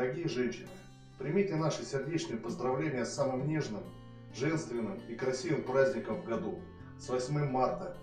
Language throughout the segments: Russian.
Дорогие женщины, примите наши сердечные поздравления с самым нежным, женственным и красивым праздником в году, с 8 марта.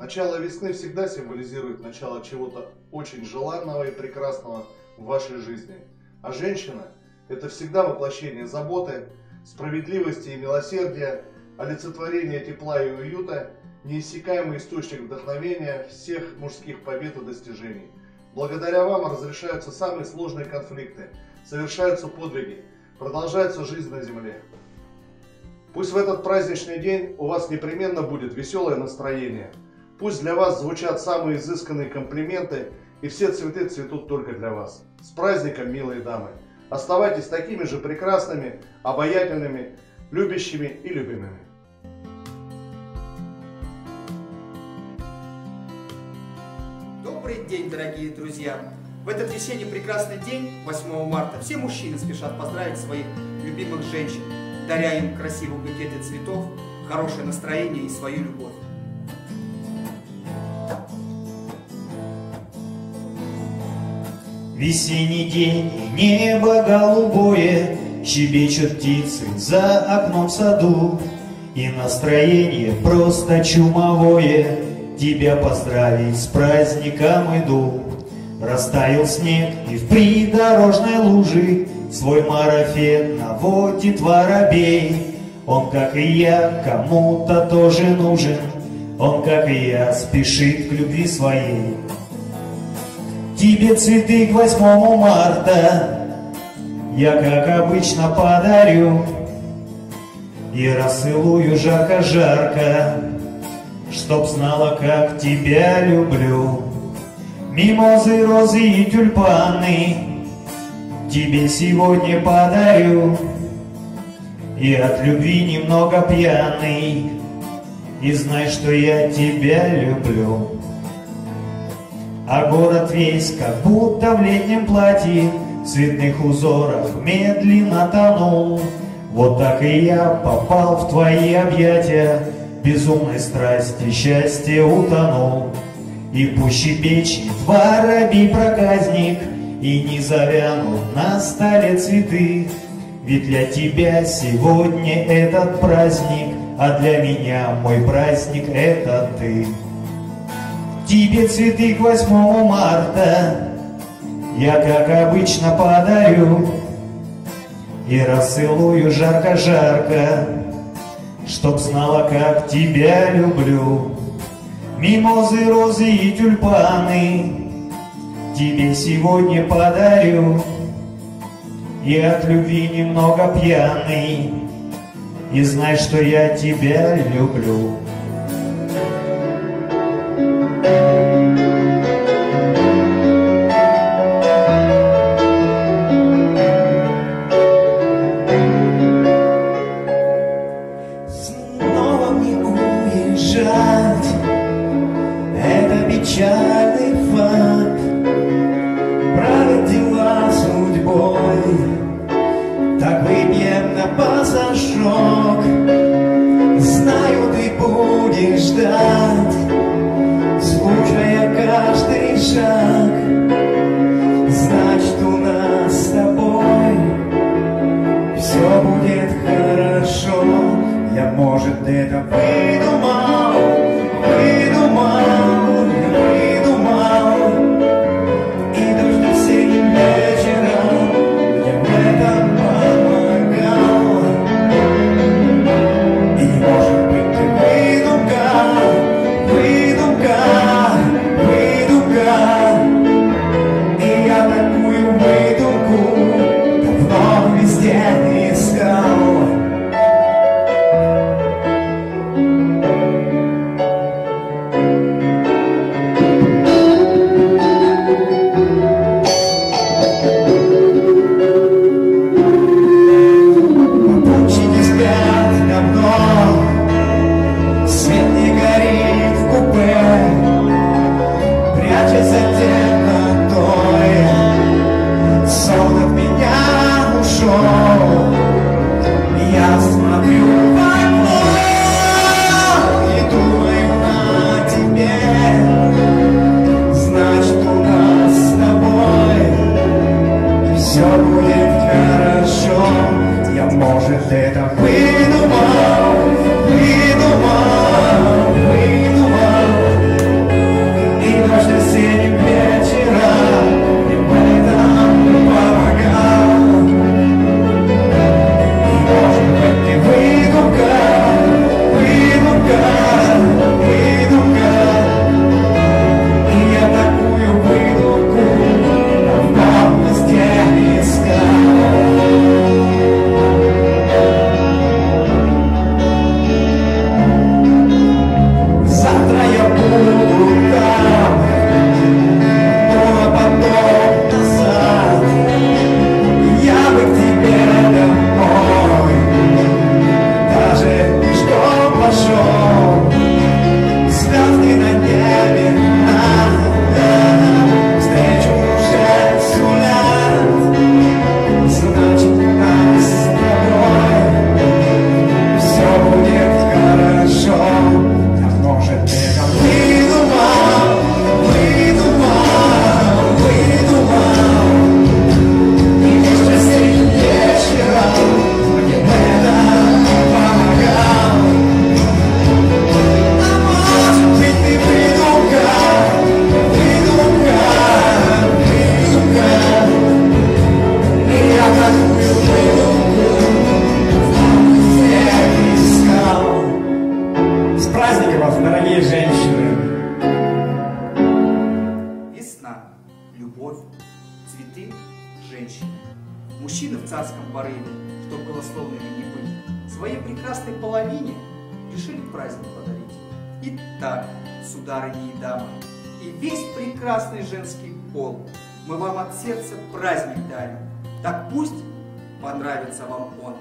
Начало весны всегда символизирует начало чего-то очень желанного и прекрасного в вашей жизни. А женщина – это всегда воплощение заботы, справедливости и милосердия, олицетворение тепла и уюта, неиссякаемый источник вдохновения всех мужских побед и достижений. Благодаря вам разрешаются самые сложные конфликты, совершаются подвиги, продолжается жизнь на земле. Пусть в этот праздничный день у вас непременно будет веселое настроение. Пусть для вас звучат самые изысканные комплименты и все цветы цветут только для вас. С праздником, милые дамы! Оставайтесь такими же прекрасными, обаятельными, любящими и любимыми. Добрый день, дорогие друзья! В этот весенний прекрасный день, 8 марта, все мужчины спешат поздравить своих любимых женщин, даря им красивые букеты цветов, хорошее настроение и свою любовь. Весенний день, небо голубое, Щебечут птицы за окном в саду, И настроение просто чумовое, Тебя поздравить с праздником иду. Растаял снег, и в придорожной луже Свой марафет наводит воробей. Он, как и я, кому-то тоже нужен, Он, как и я, спешит к любви своей. Тебе цветы к 8 марта Я, как обычно, подарю И расцелую жарко-жарко Чтоб знала, как тебя люблю Мимозы, розы и тюльпаны Тебе сегодня подарю И от любви немного пьяный И знай, что я тебя люблю а город весь, как будто в летнем платье, В цветных узорах медленно тонул. Вот так и я попал в твои объятия, Безумной страсти счастье утонул. И пуще печи воробей проказник, И не завянут на столе цветы, Ведь для тебя сегодня этот праздник, А для меня мой праздник — это ты. Тебе цветы к 8 марта Я, как обычно, подарю. И расцелую жарко-жарко Чтоб знала, как тебя люблю Мимозы, розы и тюльпаны Тебе сегодня подарю. И от любви немного пьяный И знай, что я тебя люблю Я прекрасный женский пол. Мы вам от сердца праздник дарим. Так пусть понравится вам он.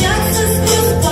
Just as blue.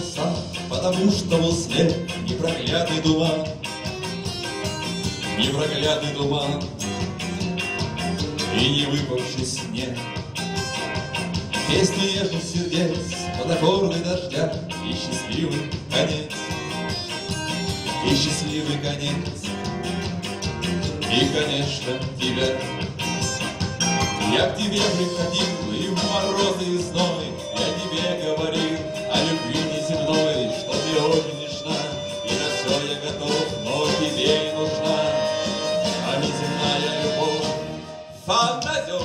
сам, потому что в усле непроклятый туман, непроклятый туман и не выпавший снег. Песни нежных сердец, под аккорды дождя и счастливый конец, и счастливый конец, и, конечно, тебя. Я к тебе приходил и в морозы и зной, я тебе говорил. фантазер.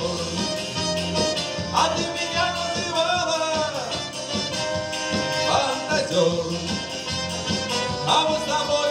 А ты меня называла фантазер. А мы с тобой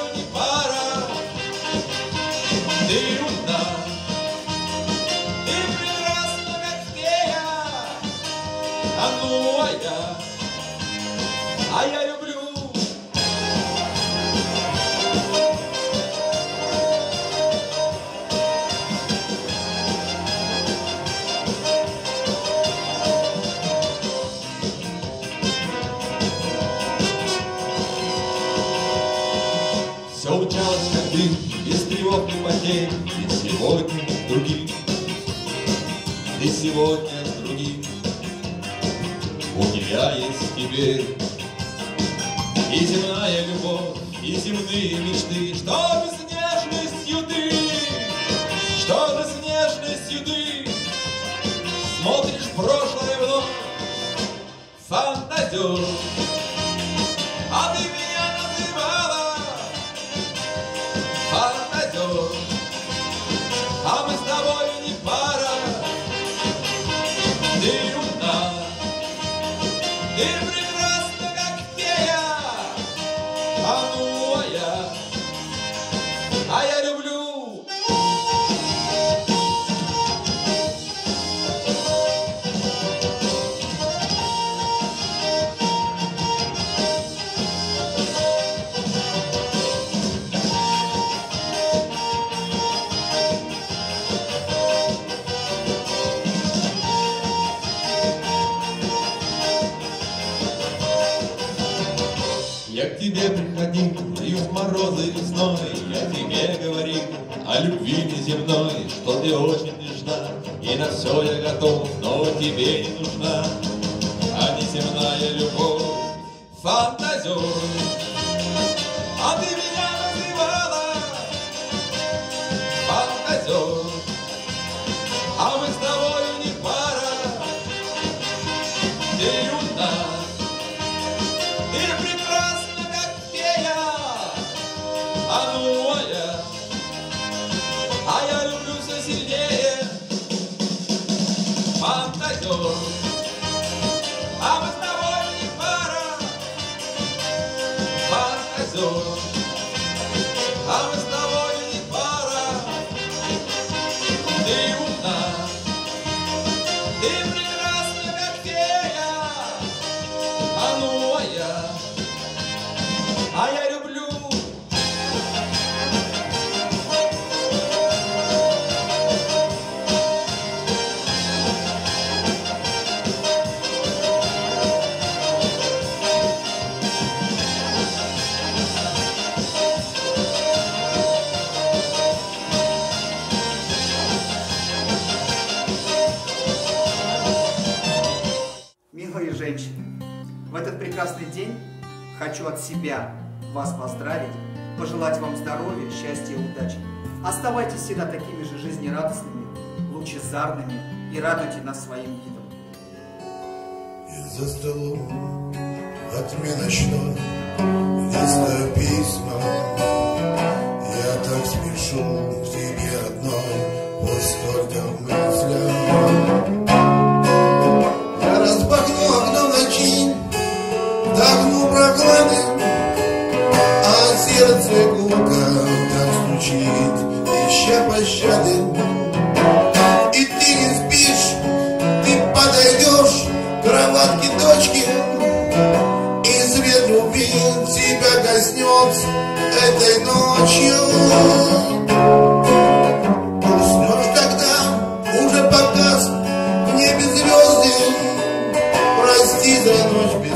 door. я к тебе приходил, и в морозы весной я тебе говорил о любви неземной, что ты очень нежна, и на все я готов, но тебе не нужна, а неземная любовь, фантазер. А ты от себя вас поздравить, пожелать вам здоровья, счастья и удачи. Оставайтесь всегда такими же жизнерадостными, лучезарными и радуйте нас своим видом. За столов отмен письма Я так спешу к тебе одной Восторгом пощады. И ты не спишь, ты подойдешь к кроватке дочки. И свет любви тебя коснется этой ночью. Прости за ночь без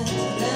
этот раз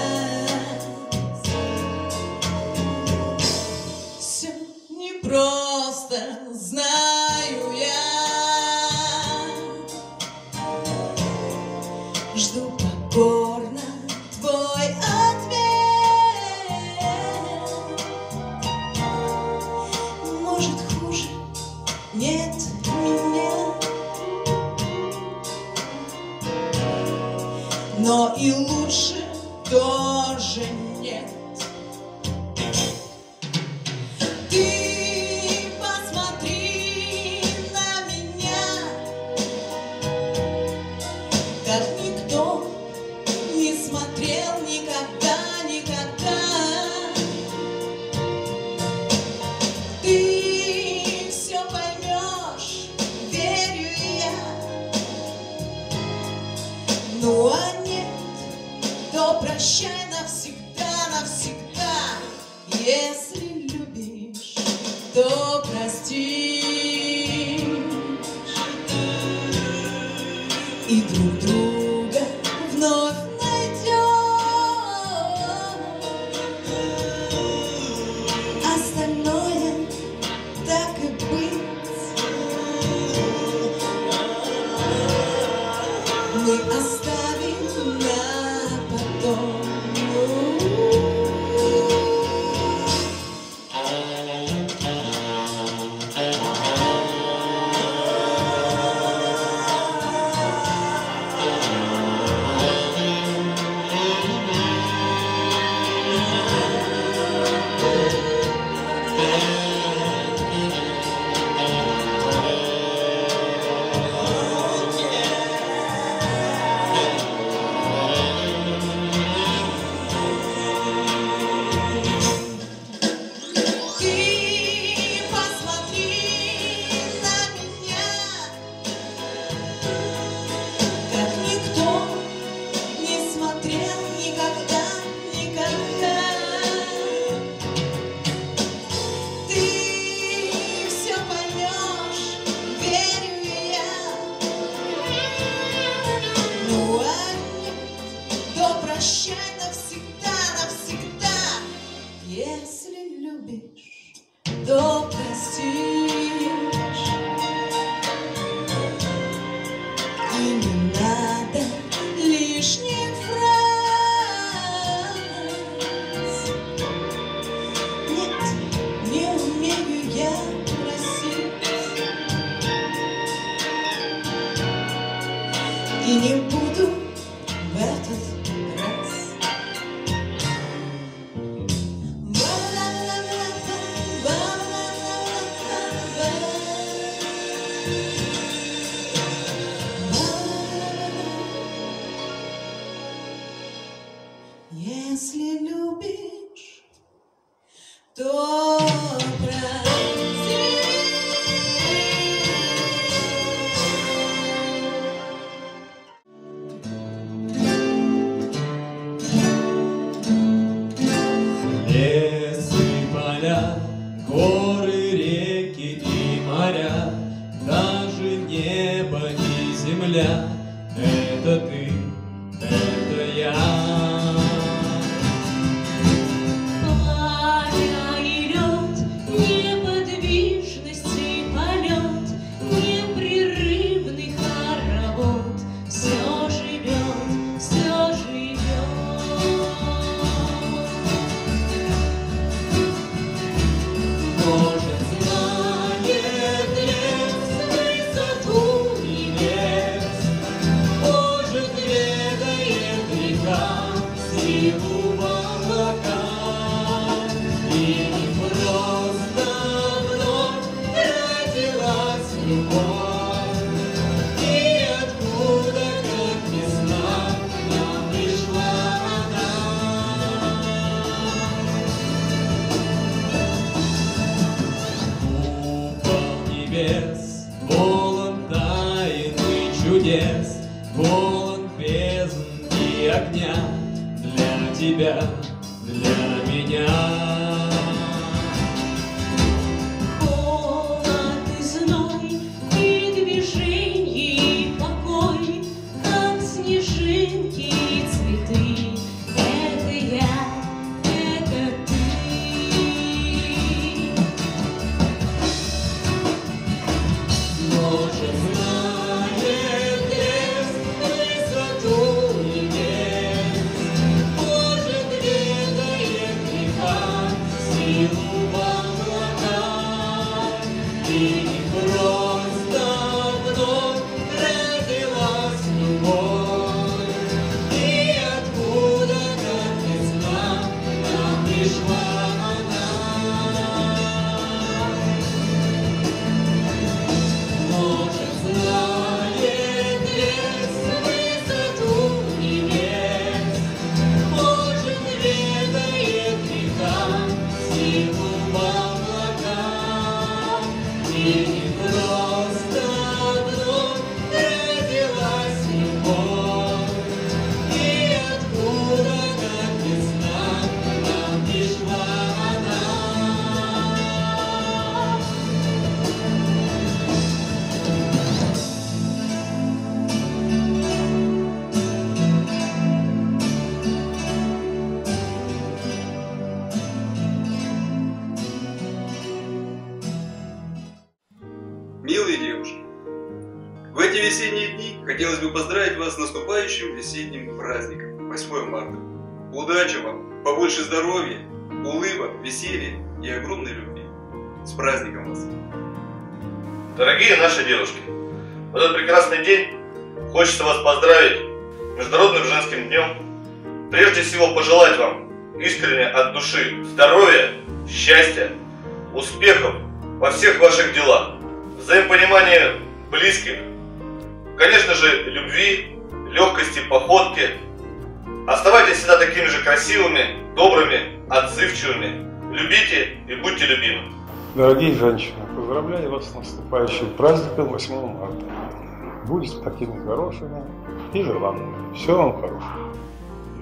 Если любишь, то Lord. Побольше здоровья, улыбок, веселья и огромной любви. С праздником вас! Дорогие наши девушки, в этот прекрасный день хочется вас поздравить Международным женским днем. Прежде всего пожелать вам искренне от души здоровья, счастья, успехов во всех ваших делах, взаимопонимания близких, конечно же, любви, легкости походки. Оставайтесь всегда такими же красивыми, добрыми, отзывчивыми. Любите и будьте любимы. Дорогие женщины, поздравляю вас с наступающим праздником 8 марта. Будьте такими хорошими и желанными. Всего вам хорошего.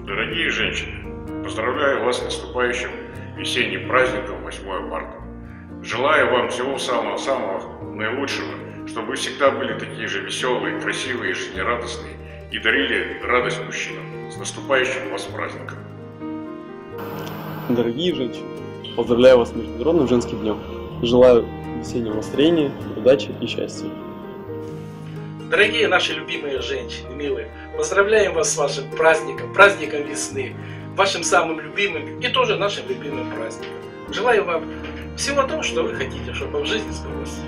Дорогие женщины, поздравляю вас с наступающим весенним праздником 8 марта. Желаю вам всего самого-самого наилучшего, чтобы вы всегда были такие же веселые, красивые и жизнерадостные и дарили радость мужчинам. С наступающим вас праздником! Дорогие женщины, поздравляю вас с Международным женским днем. Желаю весеннего настроения, удачи и счастья. Дорогие наши любимые женщины, милые, поздравляем вас с вашим праздником, праздником весны, вашим самым любимым и тоже нашим любимым праздником. Желаю вам всего того, что вы хотите, чтобы в жизни сбылось.